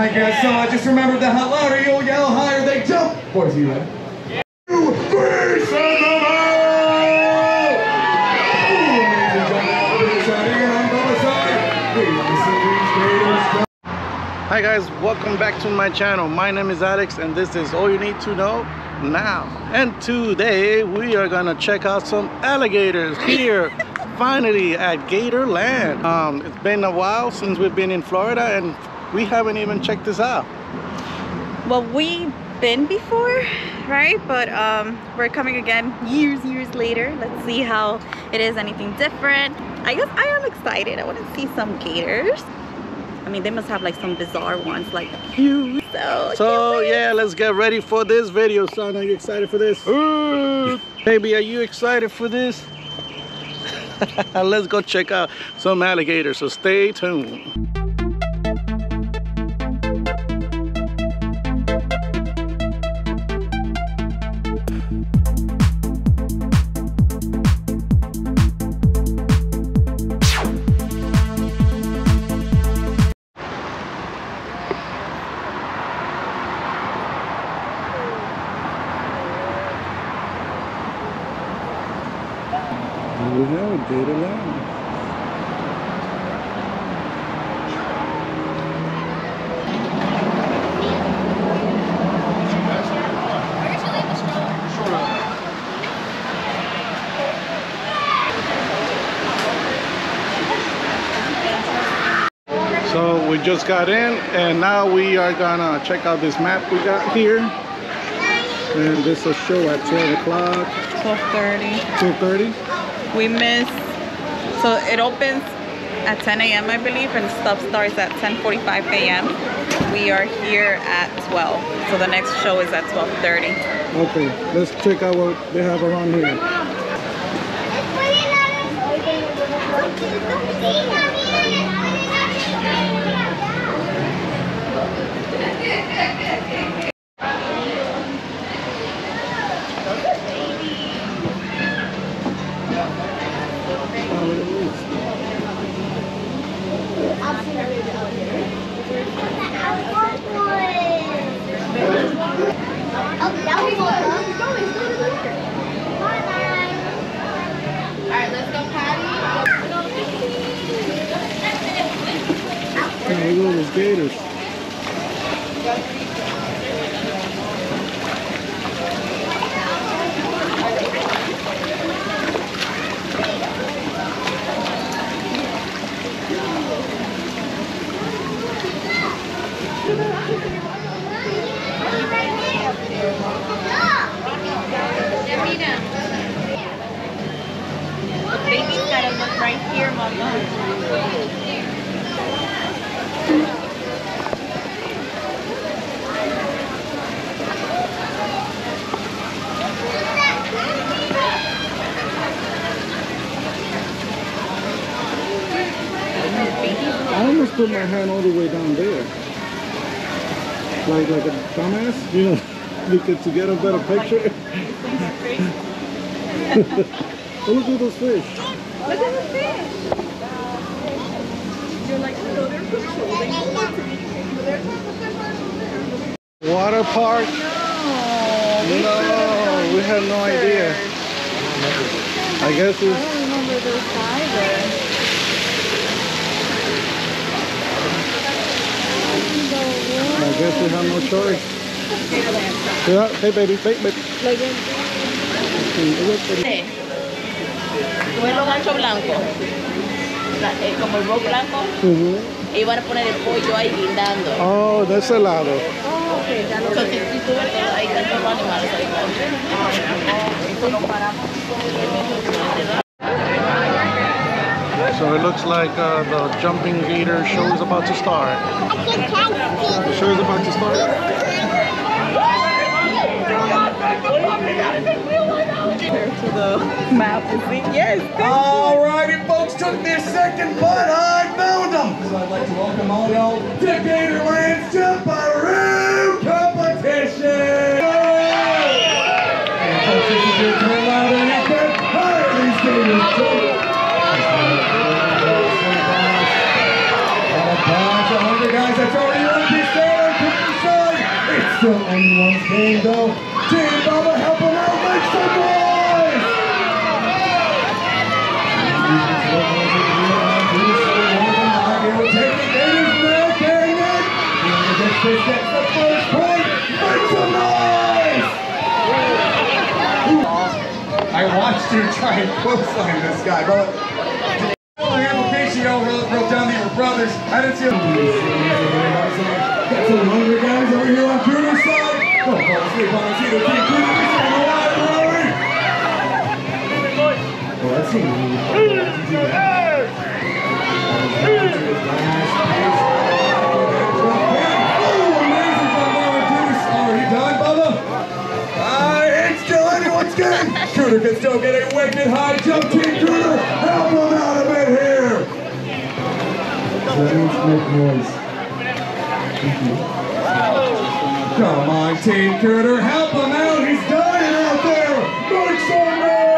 I guess so. I just remembered that how louder you yell, higher they jump. Boys, you ready? Two, three, send them out! And gentlemen, on the side here, on the side. We want to see these Gators go. Hi guys, welcome back to my channel. My name is Alex and this is all you need to know now. And today we are gonna check out some alligators here finally at Gatorland. Um, it's been a while since we've been in Florida and we haven't even checked this out. Well, we've been before, right? But um, we're coming again years, years later. Let's see how it is, anything different. I guess I am excited. I want to see some gators. I mean, they must have like some bizarre ones like you. So, So yeah, let's get ready for this video, son. Are you excited for this? Baby, are you excited for this? let's go check out some alligators, so stay tuned. Just got in and now we are gonna check out this map we got here. And this will show at 12 o'clock, 12:30. 2.30. We missed. So it opens at 10 a.m. I believe, and stuff starts at 10:45 a.m. We are here at 12. So the next show is at 12:30. Okay, let's check out what they have around here. Oh, look at this. Alright, let's go, Patty. Oh, look at all those gators. Baby's gotta look right here, mama. I almost put my hand all the way down. Like like a dumbass, you know, because to get a better picture. oh, look at those fish. Look at the fish. You're like, no, they're. Water park? No, No, we have no idea. I guess I it's I guess we have no choice. Yeah, hey baby, ganchos blancos, La- eh, como el rock blanco, Mhm. y van a poner el pollo ahí guindando. Oh, de ese lado. So, si, si tú ves, ahí están todos los animales ahí. So it looks like uh, the jumping gator show is about to start. The show is about to start. to the map and see. Yes, Alrighty, folks, took a second, but I found them. So I'd like to welcome all y'all to Gatorland's Jumparoo Competition. Gets the first point, make some noise! I watched you try and clothesline this guy, but the implication y'all wrote, down you were brothers. I didn't see him. Got some hungry guys over here on Cooter's side. Don't fall asleep on us either. Team Cooter, this is the library. Well, that's some game. Cooter can still get a wicked high jump. Team Cooter, help him out a bit here. That. Come on, Team Cooter, help him out. He's dying out there. Some noise.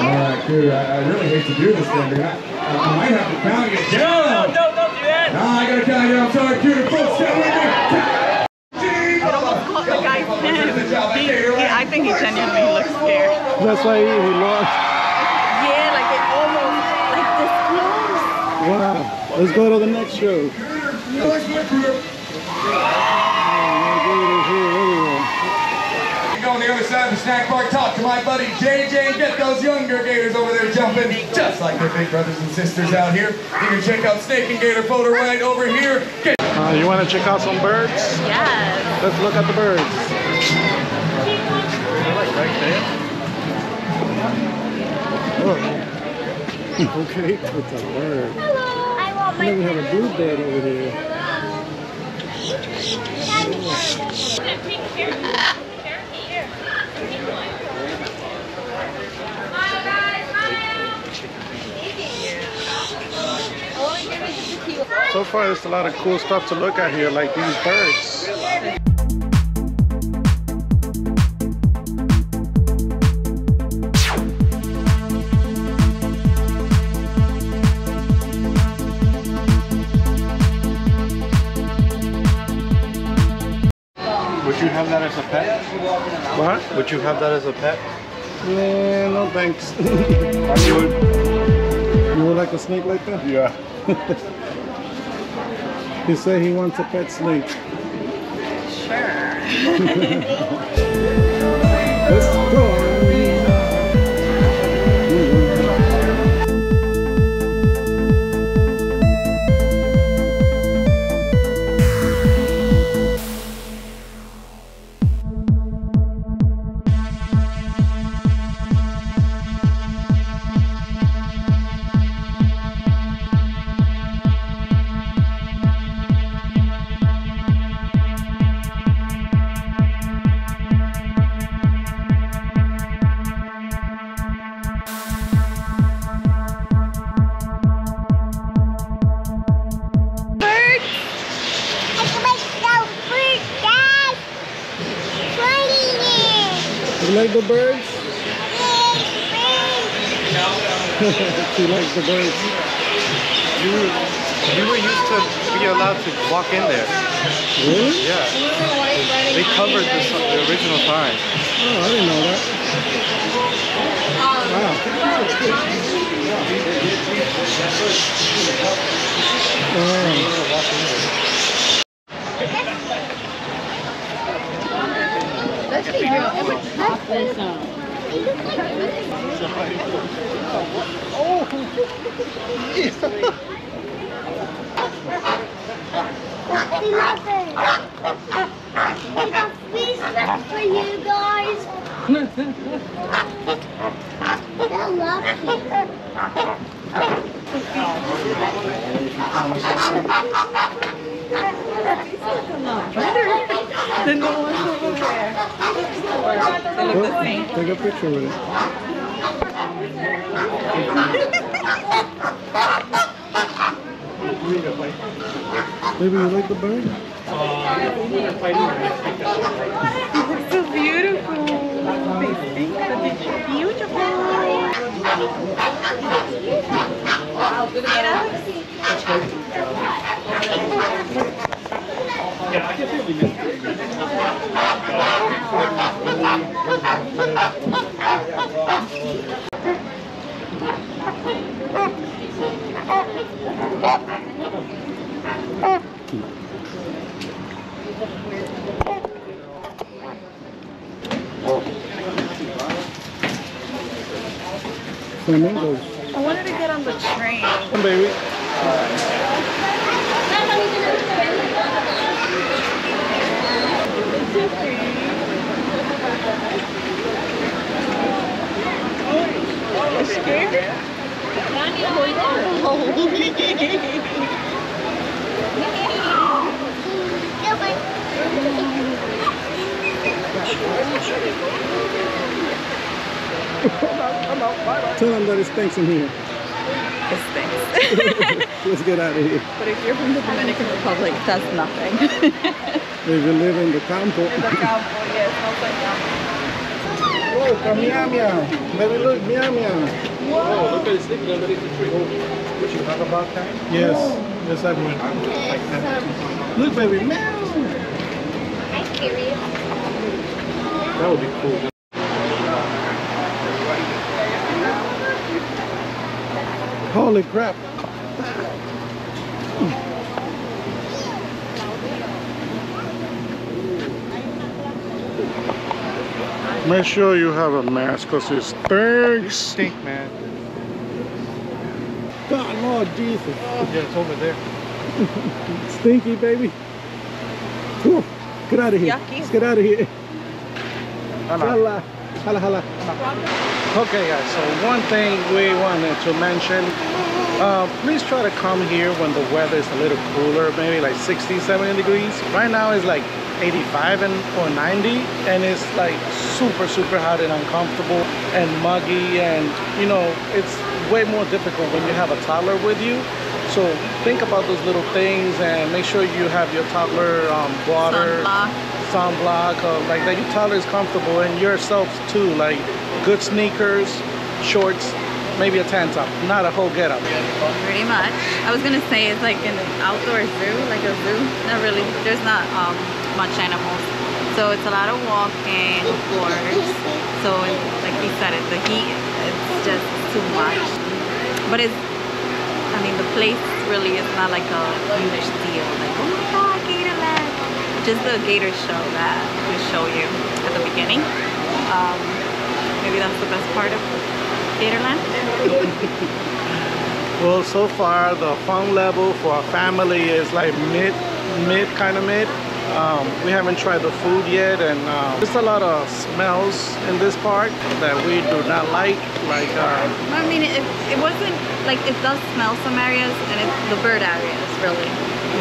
All right, Cooter, I, I really hate to do this thing, but I, I might have to count you down. No, don't do that. Nah, I gotta count you. I'm sorry, Cooter. Folks, stay with me. Team Caught the guy's Good job. I think you're he. I think he genuinely looks scared. That's why he, he lost. Yeah, like it almost like this close. Wow. Let's go to the next show. On the other side of the snack bar, talk to my buddy JJ, and get those younger gators over there jumping, just like their big brothers and sisters out here. You can check out Snake and Gator photo right over here. Uh, you want to check out some birds? Yes. Let's look at the birds. Right there. Oh. okay, it's a bird. Hello. I want And then we have a blue bed over there. So far, there's a lot of cool stuff to look at here, like these birds. Would you have that as a pet? What? Would you have that as a pet? Yeah, no thanks. You would. you would like a snake like that? Yeah. He say he wants a pet snake. Sure. she likes the birds. You, you were used to be allowed to walk in there. Really? Yeah. They covered the, the original sign. Oh, I didn't know that. Wow. actually Baby, you like the bird? it's so beautiful. They think that it's beautiful. Flamingos. I wanted to get on the train. Come, Baby. You scared? Tell them that it stinks in here. It stinks. Let's get out of here. but if you're from the Dominican Republic, that's nothing. If you live in the campo. the yeah, it smells like cowboy. Whoa, meow meow. Baby, look, meow meow. Oh, look at the stick underneath the tree. What you talk about that? Yes, yes I would. Look, baby, meow. That would be cool. Holy crap. Make sure you have a mask because it stinks. Stink, man. God, Lord Jesus. Yeah, it's over there. Stinky, baby. Whew. Get out of here. Yucky. Let's get out of here. Hala. Hala. Hala, hala. Okay, guys, so one thing we wanted to mention. Uh, please try to come here when the weather is a little cooler, maybe like 60, 70 degrees. Right now it's like 85 and or 90 and it's like super super hot and uncomfortable and muggy and you know it's way more difficult when you have a toddler with you so think about those little things and make sure you have your toddler um, water Sunblock. sunblock uh, like that your toddler is comfortable and yourself too like good sneakers shorts maybe a tank top not a whole get up Pretty much. I was gonna say it's like an outdoor zoo, like a zoo. Not really. There's not um, much animals, so it's a lot of walking, of course. So like he said, it the heat it's just too much. But it's, I mean, the place really is not like a huge deal. Like oh my god, Gatorland. Just the Gator show that we show you at the beginning. Um, maybe that's the best part of Gatorland. Well, so far the fun level for a family is like mid, mid kind of mid. Um, we haven't tried the food yet, and uh, there's a lot of smells in this park that we do not like. Like, uh, I mean, it, it wasn't like it does smell some areas, and it's the bird areas really.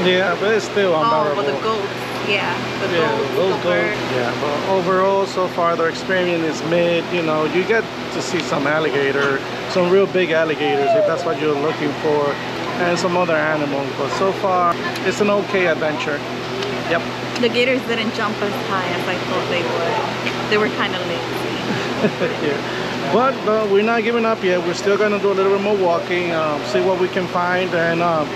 yeah, but it's still Oh, unbearable. but the goats, yeah, the yeah, goats, those the go. Yeah, but overall, so far the experience is mid. You know, you get to see some alligator, some real big alligators if that's what you're looking for, and some other animals. But so far, it's an okay adventure. Yep. The gators didn't jump as high as I thought they would. They were kind of lazy. yeah. But uh, we're not giving up yet. We're still gonna do a little bit more walking, um, see what we can find, and um,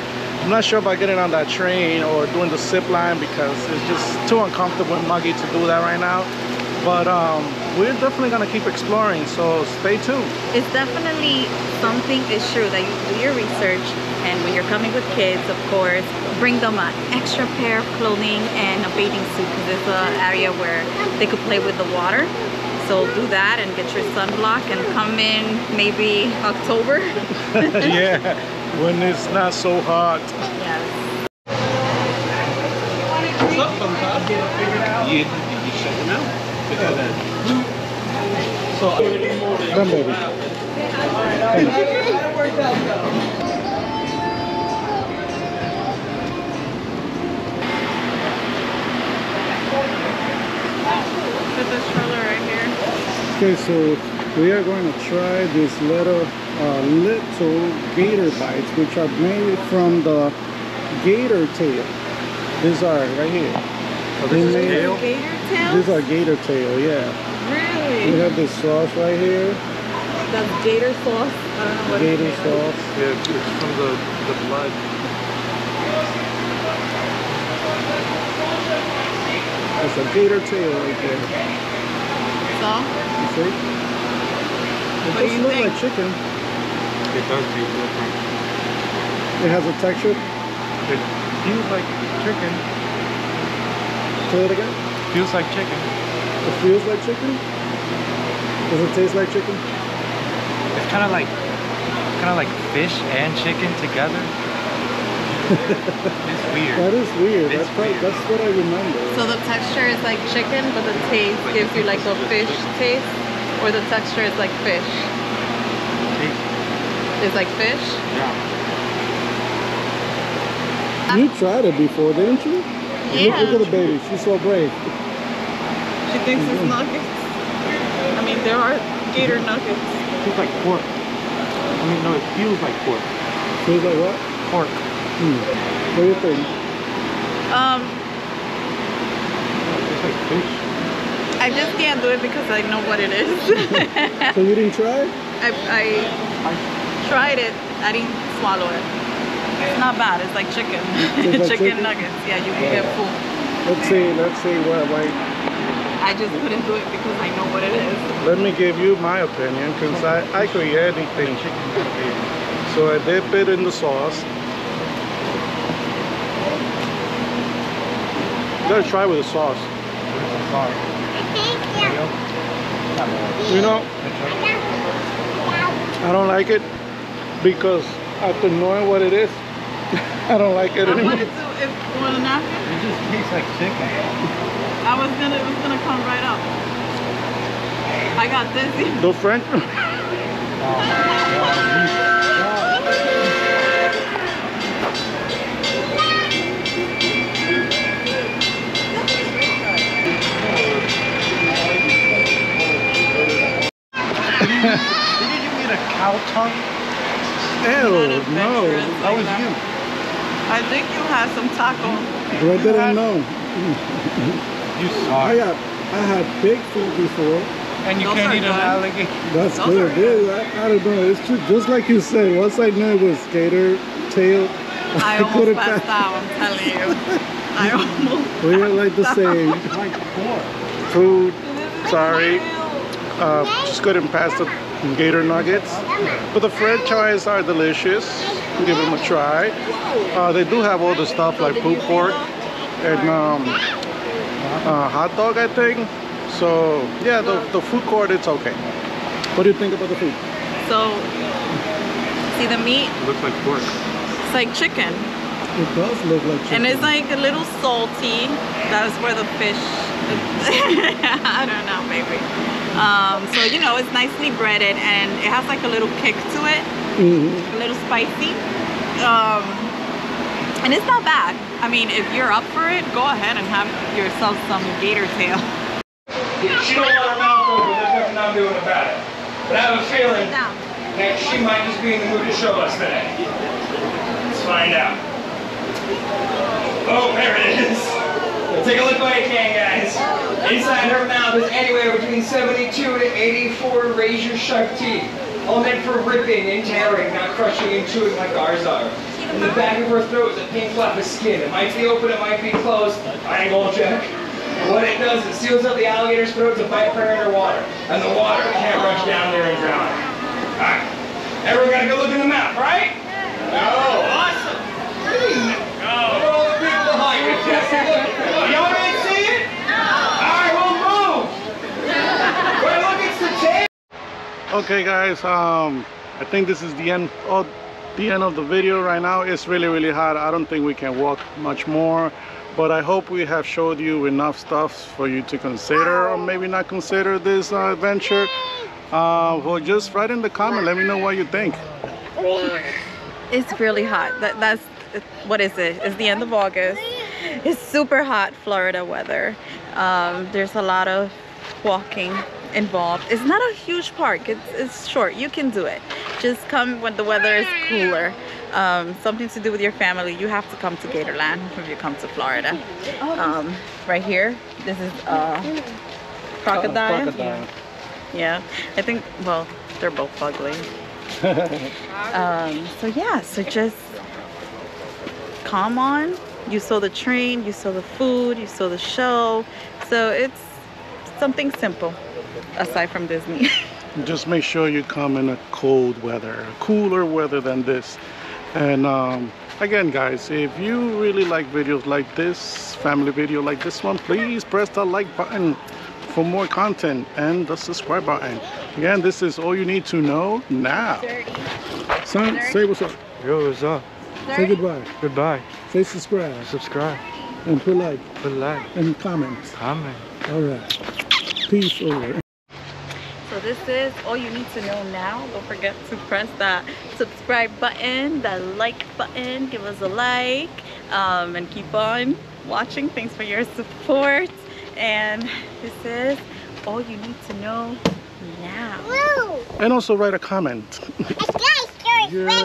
I'm not sure about getting on that train or doing the zip line because it's just too uncomfortable and muggy to do that right now. But um, we're definitely gonna keep exploring, so stay tuned. It's definitely something. It's true that you do your research, and when you're coming with kids, of course, bring them an extra pair of clothing and a bathing suit because it's an area where they could play with the water. So do that and get your sunblock and come in maybe October. yeah, when it's not so hot. yes. You, you check them out. Come, baby. Put this stroller right here. Okay, so we are going to try these little, uh, little gator bites, which are made from the gator tail. These are right here. Oh, They this is made- tail? Gator tail? These are gator tail, yeah. Really? We have this sauce right here, That's gator sauce. I don't know what gator it's made sauce. Yeah, it's from the, the blood. It's a gator tail right there. So So, You see? It What do does you look think? like chicken. It does taste different. It has a texture. It feels like chicken. Say it again. Feels like chicken. It feels like chicken. Does it taste like chicken? It's kind of like, kind of like fish and chicken together. It's weird. That is weird. It's That's, probably, weird. that's what I remember. so the texture is like chicken, but the taste gives you like a fish taste, or the texture is like fish. Tasty. It's like fish. Yeah. You tried it before, didn't you? Look, look at the baby. She's so brave. She thinks it's mm-hmm. nuggets. I mean, there are gator nuggets. It Feels like pork. I mean, no, it feels like pork. Feels like what? Pork. Hmm. What do you think? Um, It's like fish. I just can't do it because I know what it is. So you didn't try? it? I, I tried it. I didn't swallow it. It's not bad. It's like chicken. It's like chicken, chicken? nuggets. Yeah, you can get full. Let's see. Let's see what like. I just couldn't do it because I know what it is. Let me give you my opinion, because I, I could eat anything. So I dip it in the sauce. You gotta try with the sauce. You know, I don't like it because after knowing what it is, I don't like it I anymore. wanted to, if you want a napkin, It just tastes like chicken. I was gonna, it was gonna come right up. I got dizzy. The French, oh Didn't cow tongue? ew, no. That was you. I think you had some taco. I didn't know. You saw it. had, I had pig food before. And you Those can't are eat an alligator. That's Those good. are good. dude. I, I don't know. It's just, just like you said. Once I knew it was gator tail, I almost couldn't passed pass- out, I'm telling you. I almost We are like the same. Like pork. Food, sorry. Uh, just couldn't pass the gator nuggets. But the french fries are delicious. Give them a try. Uh, they do have all the stuff like pulled pork and um, uh, hot dog, I think. So yeah, the, the food court, it's okay. What do you think about the food? So, see the meat? It Looks like pork. It's like chicken. It does look like chicken. And it's like a little salty. That's where the fish, I don't know, maybe. Um, so, you know, it's nicely breaded and it has like a little kick to it, Mhm. a little spicy. Um, and it's not bad. I mean, if you're up for it, go ahead and have yourself some gator tail. She don't want her mouth open, there's nothing I'm doing about it. But I have a feeling that she might just be in the mood to show us today. Let's find out. Oh, there it is. Take a look while you can, guys. Inside her mouth is anywhere between 72 to 84 razor sharp teeth. All meant for ripping and tearing, not crushing and chewing like ours are. In the back of her throat is a pink flap of skin. It might be open, it might be closed. I ain't gonna check. What it does, it seals up the alligator's throat to fight prey underwater. And the water can't rush down there and drown it. Alright. Everyone got to go look in the mouth, right? Oh, awesome. Oh, look at all the people behind you, Jesse. Look. Y'all didn't see it? Alright, we'll move. Wait, look, it's the tail. Okay, guys. Um, I think this is the end of the end of the video right now. It's really, really hot. I don't think we can walk much more, but I hope we have showed you enough stuff for you to consider, or maybe not consider this uh, adventure. Uh, well, just write in the comment. Let me know what you think. It's really hot. That, that's, what is it? It's the end of August. It's super hot Florida weather. Um, there's a lot of walking involved. It's not a huge park. It's, it's short. You can do it. Just come when the weather is cooler. Um, something to do with your family. You have to come to Gatorland if you come to Florida. Um, right here, this is uh, crocodile. Crocodile. Yeah, I think, well, they're both ugly. um, so yeah, so just come on. You saw the train, you saw the food, you saw the show. So it's something simple. Aside from Disney. just make sure you come in a cold weather cooler weather than this and um, again guys if you really like videos like this family video like this one please press the like button for more content and the subscribe button again this is all you need to know now son say what's up Yo, what's up? say goodbye Goodbye. say subscribe Subscribe. and put like Put a like. and comment Comment. all right peace over So this is all you need to know now. Don't forget to press that subscribe button, the like button, give us a like, um, and keep on watching. Thanks for your support. And this is all you need to know now. And also write a comment It's yeah